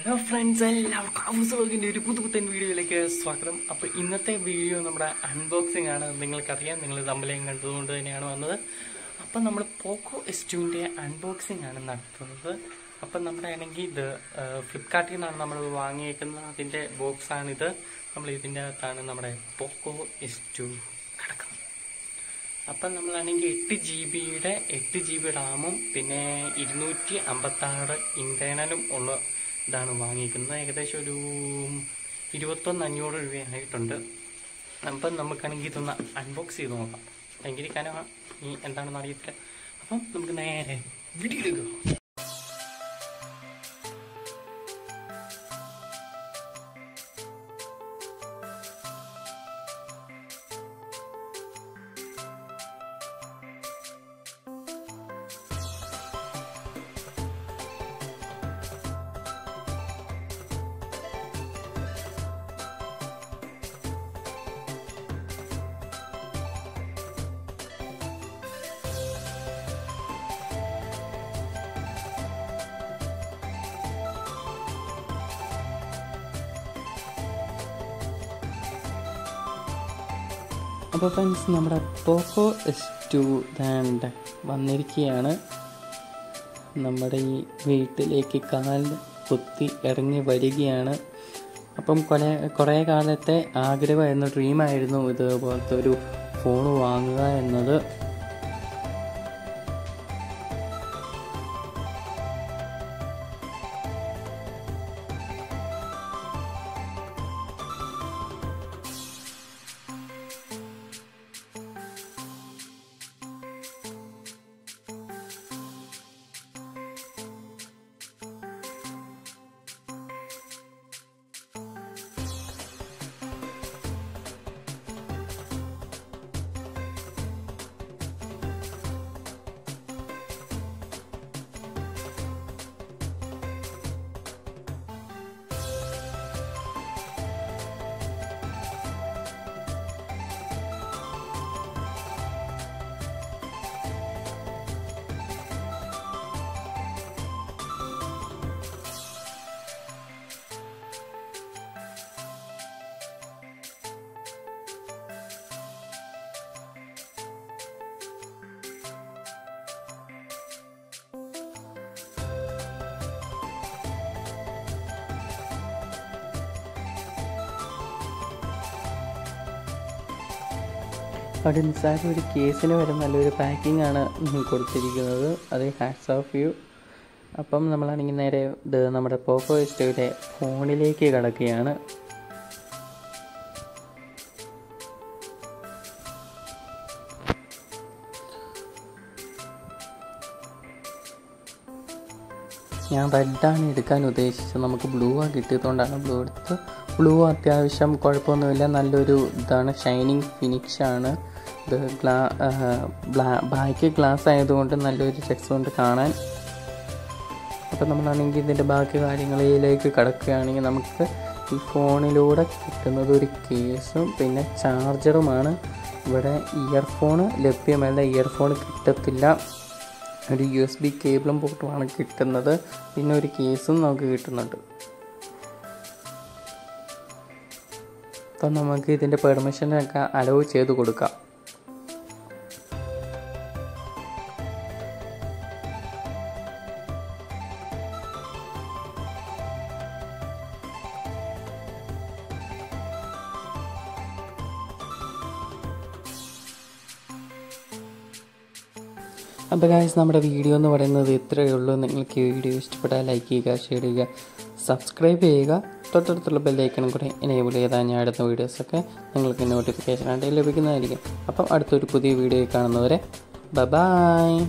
Hello friends എല്ലാവർക്കും house ഒരു പുതു പുത്തൻ വീഡിയോയിലേക്ക് സ്വാഗതം. അപ്പോൾ ഇന്നത്തെ വീഡിയോ നമ്മുടെ അൺബോക്സിംഗ് ആണ്. നിങ്ങൾക്കറിയാം. നിങ്ങൾ തമ്മിലേയും കണ്ടതുകൊണ്ട് തന്നെയാണ് വന്നത്. അപ്പം നമ്മൾ പോക്കോ എസ് ടുവിന്റെ അൺബോക്സിംഗ് ആണ് നടത്തുന്നത്. അപ്പം നമ്മുടെ ആണെങ്കിൽ ഇത് ഫ്ലിപ്കാർട്ടിൽ നിന്നാണ് നമ്മൾ വാങ്ങിയേക്കുന്നത്. അതിന്റെ ബോക്സാണിത് നമ്മൾ ഇതിന്റെ അകത്താണ് നമ്മുടെ പോക്കോ എസ് ടു കിടക്കുന്നത്. അപ്പം നമ്മളാണെങ്കിൽ എട്ട് ജി ബിയുടെ എട്ട് ജി ബി റാമും പിന്നെ ഇരുന്നൂറ്റി അമ്പത്താറ് ഇന്റേർണലും ഉള്ള ഇതാണ് വാങ്ങിയിരിക്കുന്നത്. ഏകദേശം ഒരു ഇരുപത്തൊന്ന് അഞ്ഞൂറ് രൂപയായിട്ടുണ്ട്. അപ്പം നമുക്കാണെങ്കിൽ ഇതൊന്ന് അൺബോക്സ് ചെയ്ത് നോക്കാം. ഭയങ്കര കനമാണ്. ഈ എന്താണെന്ന് അറിയത്തില്ല. അപ്പം നമുക്ക് നേരെ വീഡിയോ അപ്പോൾ ഫ്രണ്ട്സ് നമ്മുടെ പോക്കോ എസ് ടു ദാണ്ട് വന്നിരിക്കുകയാണ് നമ്മുടെ ഈ വീട്ടിലേക്ക് കാൽ കുത്തി ഇറങ്ങി വരികയാണ്. അപ്പം കുറേ കുറേ കാലത്തെ ആഗ്രഹമായിരുന്നു ഡ്രീമായിരുന്നു ഇതുപോലത്തെ ഒരു ഫോൺ വാങ്ങുക എന്നത്. അവിടെ നിസ്സാര ഒരു കേസിന് വരെ നല്ലൊരു പാക്കിംഗ് ആണ് കൊടുത്തിരിക്കുന്നത്. അത് ഹാറ്റ്സ് ഓഫ് യു അപ്പം നമ്മളാണെങ്കിൽ നേരെ ഇത് നമ്മുടെ പോക്കോ എസ്റ്റോയുടെ ഫോണിലേക്ക് കിടക്കുകയാണ്. ഞാൻ റെഡാണ് എടുക്കാൻ ഉദ്ദേശിച്ചത്. നമുക്ക് ബ്ലൂ ആ കിട്ടിയതുകൊണ്ടാണ് ബ്ലൂ എടുത്തത്. ബ്ലൂ അത്യാവശ്യം കുഴപ്പമൊന്നുമില്ല. നല്ലൊരു ഇതാണ്. ഷൈനിങ് ഫിനിഷാണ് ഇത് ഗ്ലാ ബാക്ക് ഗ്ലാസ് ആയതുകൊണ്ട് നല്ലൊരു ചെക്സ് കൊണ്ട് കാണാൻ. അപ്പോൾ നമ്മളാണെങ്കിൽ ഇതിന്റെ ബാക്കി കാര്യങ്ങളിലേക്ക് കിടക്കുകയാണെങ്കിൽ നമുക്ക് ഈ ഫോണിലൂടെ കിട്ടുന്നത് ഒരു കേസും പിന്നെ ചാർജറുമാണ് ഇവിടെ ഇയർഫോൺ ലഭ്യമല്ല. ഇയർഫോൺ കിട്ടത്തില്ല. ഒരു യു എസ് ബി കേബിളും പോർട്ടുമാണ് കിട്ടുന്നത്. പിന്നെ ഒരു കേസും നമുക്ക് കിട്ടുന്നുണ്ട്. അപ്പം നമുക്ക് ഇതിന്റെ പെർമിഷനൊക്കെ അലവ് ചെയ്ത് കൊടുക്കാം. അപ്പോൾ ഗായ്സ് നമ്മുടെ വീഡിയോ എന്ന് പറയുന്നത് ഇത്രയേ ഉള്ളൂ. നിങ്ങൾക്ക് വീഡിയോ ഇഷ്ടപ്പെട്ടാൽ ലൈക്ക് ചെയ്യുക ഷെയർ ചെയ്യുക സബ്സ്ക്രൈബ് ചെയ്യുക. തൊട്ടടുത്തുള്ള ബെല്ലൈക്കണും കൂടെ എനേബിൾ ചെയ്താൽ ഞാൻ അടുത്ത വീഡിയോസൊക്കെ നിങ്ങൾക്ക് നോട്ടിഫിക്കേഷൻ ആയിട്ട് ലഭിക്കുന്നതായിരിക്കും. അപ്പം അടുത്തൊരു പുതിയ വീഡിയോ കാണുന്നവരെ ബ ബായ്